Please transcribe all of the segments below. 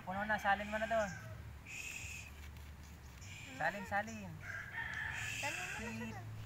O, puno na. Salin mo na doon. Salin, salin. Dali mo na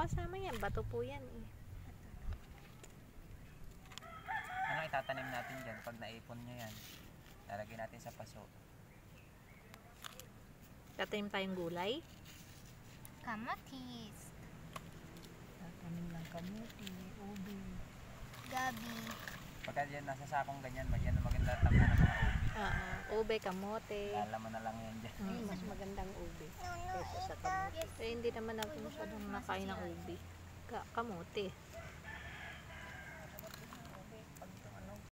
kasama yan. Bato po yan eh. Ano itatanim natin dyan pag naipon nyo yan? Lalagyan natin sa paso. Tatanim tayong gulay. Kamatis. Tatanim ng kamuti, ubi. Gabi. Pagka yan nasa sakong ganyan, yan ang maganda takbo ng mga ubi. Ah, ube, kamote. Lalaman na lang yan dyan. Mm, mas magandang ube. Nuno Kesa sa ito. kamote. Eh, hindi naman natin masyadong nakain ng ubi. Ka kamote.